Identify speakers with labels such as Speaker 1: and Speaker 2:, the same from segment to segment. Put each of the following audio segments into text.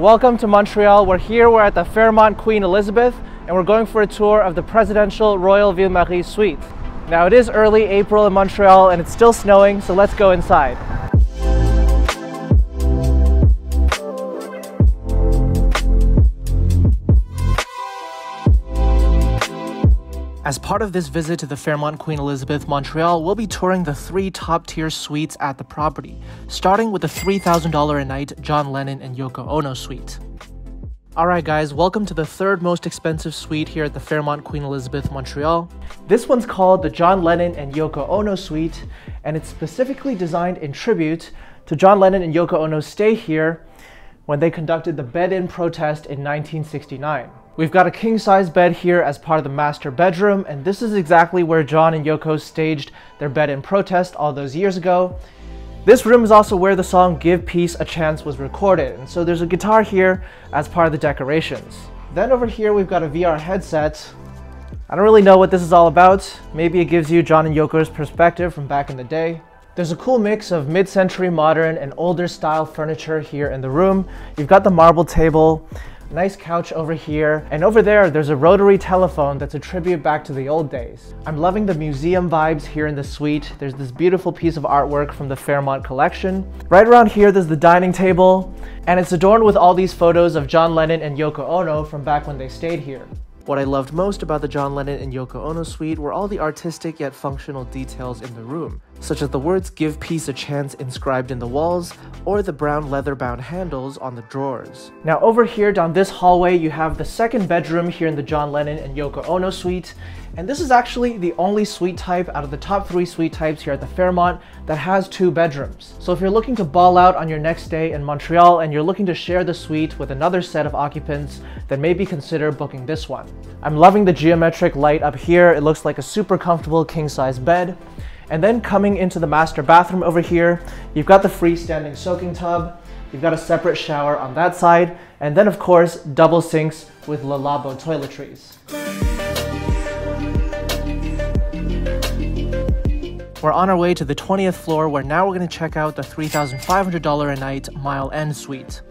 Speaker 1: Welcome to Montreal. We're here, we're at the Fairmont Queen Elizabeth, and we're going for a tour of the Presidential Royal Ville Marie Suite. Now it is early April in Montreal and it's still snowing, so let's go inside. As part of this visit to the Fairmont Queen Elizabeth Montreal, we'll be touring the three top tier suites at the property, starting with the $3,000 a night John Lennon and Yoko Ono suite. Alright guys, welcome to the third most expensive suite here at the Fairmont Queen Elizabeth Montreal. This one's called the John Lennon and Yoko Ono suite, and it's specifically designed in tribute to John Lennon and Yoko Ono's stay here when they conducted the bed-in protest in 1969. We've got a king-size bed here as part of the master bedroom, and this is exactly where John and Yoko staged their bed-in protest all those years ago. This room is also where the song Give Peace a Chance was recorded, and so there's a guitar here as part of the decorations. Then over here we've got a VR headset. I don't really know what this is all about. Maybe it gives you John and Yoko's perspective from back in the day. There's a cool mix of mid-century modern and older style furniture here in the room. You've got the marble table, nice couch over here, and over there there's a rotary telephone that's a tribute back to the old days. I'm loving the museum vibes here in the suite. There's this beautiful piece of artwork from the Fairmont collection. Right around here there's the dining table, and it's adorned with all these photos of John Lennon and Yoko Ono from back when they stayed here. What I loved most about the John Lennon and Yoko Ono suite were all the artistic yet functional details in the room, such as the words Give Peace a Chance inscribed in the walls, or the brown leather bound handles on the drawers. Now over here down this hallway you have the second bedroom here in the John Lennon and Yoko Ono suite, and this is actually the only suite type out of the top three suite types here at the Fairmont that has two bedrooms. So if you're looking to ball out on your next day in Montreal and you're looking to share the suite with another set of occupants, then maybe consider booking this one. I'm loving the geometric light up here. It looks like a super comfortable king size bed. And then coming into the master bathroom over here, you've got the freestanding soaking tub, you've got a separate shower on that side, and then of course, double sinks with Le Labo toiletries. We're on our way to the 20th floor where now we're going to check out the $3,500 a night Mile End Suite.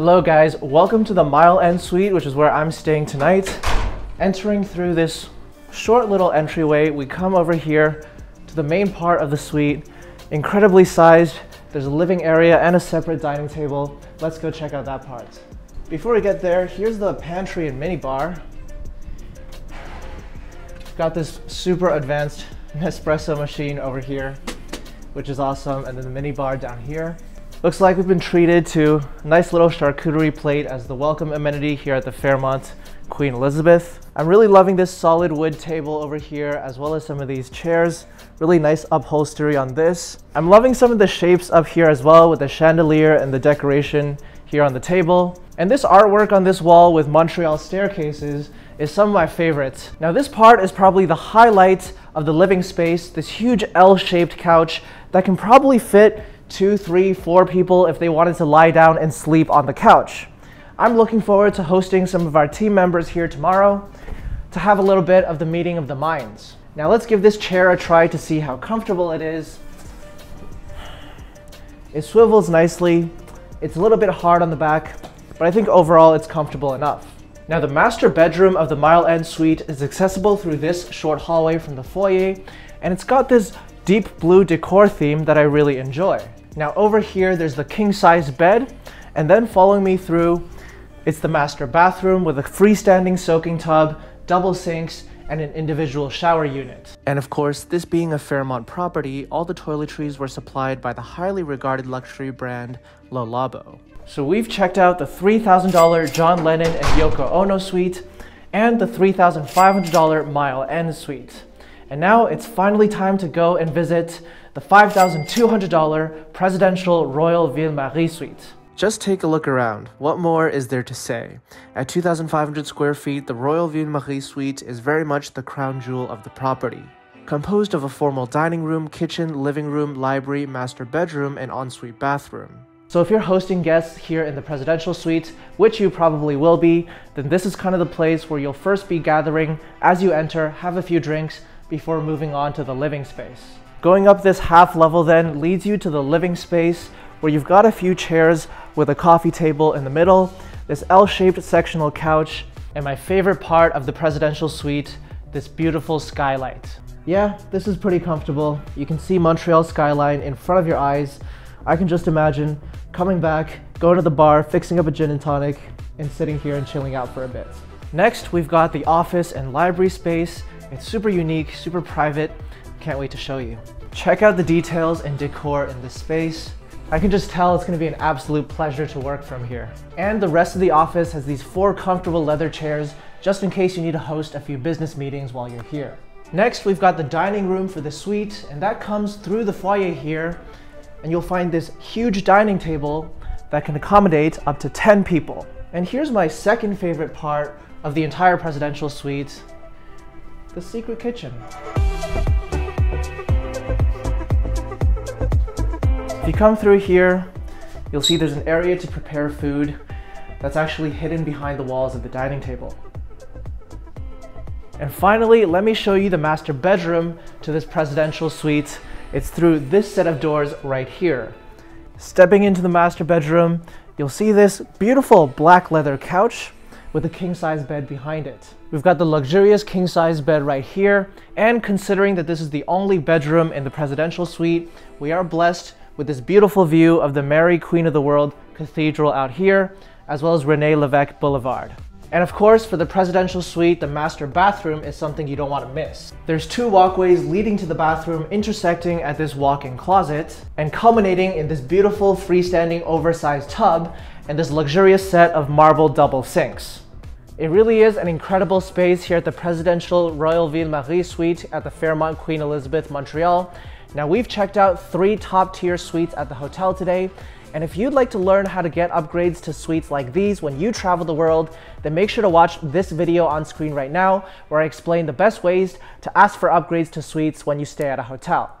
Speaker 1: Hello guys, welcome to the Mile End Suite, which is where I'm staying tonight. Entering through this short little entryway, we come over here to the main part of the suite. Incredibly sized, there's a living area and a separate dining table. Let's go check out that part. Before we get there, here's the pantry and minibar. Got this super advanced Nespresso machine over here, which is awesome, and then the mini bar down here. Looks like we've been treated to a nice little charcuterie plate as the welcome amenity here at the Fairmont Queen Elizabeth. I'm really loving this solid wood table over here, as well as some of these chairs. Really nice upholstery on this. I'm loving some of the shapes up here as well with the chandelier and the decoration here on the table. And this artwork on this wall with Montreal staircases is some of my favorites. Now this part is probably the highlight of the living space, this huge L-shaped couch that can probably fit two, three, four people if they wanted to lie down and sleep on the couch. I'm looking forward to hosting some of our team members here tomorrow to have a little bit of the meeting of the minds. Now let's give this chair a try to see how comfortable it is. It swivels nicely. It's a little bit hard on the back, but I think overall it's comfortable enough. Now the master bedroom of the Mile End Suite is accessible through this short hallway from the foyer, and it's got this deep blue decor theme that I really enjoy. Now over here, there's the king size bed, and then following me through, it's the master bathroom with a freestanding soaking tub, double sinks, and an individual shower unit. And of course, this being a Fairmont property, all the toiletries were supplied by the highly regarded luxury brand Le Labo. So we've checked out the $3,000 John Lennon and Yoko Ono suite and the $3,500 Mile End suite. And now it's finally time to go and visit the $5,200 Presidential Royal Ville Marie suite. Just take a look around. What more is there to say? At 2,500 square feet, the Royal Ville Marie suite is very much the crown jewel of the property. Composed of a formal dining room, kitchen, living room, library, master bedroom, and ensuite bathroom. So if you're hosting guests here in the presidential suite, which you probably will be, then this is kind of the place where you'll first be gathering as you enter, have a few drinks before moving on to the living space. Going up this half level then leads you to the living space where you've got a few chairs with a coffee table in the middle, this L-shaped sectional couch, and my favorite part of the presidential suite, this beautiful skylight. Yeah, this is pretty comfortable. You can see Montreal skyline in front of your eyes. I can just imagine coming back, going to the bar, fixing up a gin and tonic, and sitting here and chilling out for a bit. Next, we've got the office and library space. It's super unique, super private. Can't wait to show you. Check out the details and decor in this space. I can just tell it's gonna be an absolute pleasure to work from here. And the rest of the office has these four comfortable leather chairs just in case you need to host a few business meetings while you're here. Next, we've got the dining room for the suite, and that comes through the foyer here, and you'll find this huge dining table that can accommodate up to 10 people. And here's my second favorite part of the entire presidential suite, the secret kitchen. You come through here, you'll see there's an area to prepare food that's actually hidden behind the walls of the dining table. And finally, let me show you the master bedroom to this presidential suite. It's through this set of doors right here. Stepping into the master bedroom, you'll see this beautiful black leather couch with a king size bed behind it. We've got the luxurious king size bed right here, and considering that this is the only bedroom in the presidential suite, we are blessed with this beautiful view of the Mary Queen of the World Cathedral out here, as well as Rene Levesque Boulevard. And of course, for the presidential suite, the master bathroom is something you don't want to miss. There's two walkways leading to the bathroom intersecting at this walk-in closet and culminating in this beautiful freestanding oversized tub and this luxurious set of marble double sinks. It really is an incredible space here at the Presidential Royal Ville Marie Suite at the Fairmont Queen Elizabeth, Montreal, now we've checked out three top tier suites at the hotel today, and if you'd like to learn how to get upgrades to suites like these when you travel the world, then make sure to watch this video on screen right now where I explain the best ways to ask for upgrades to suites when you stay at a hotel.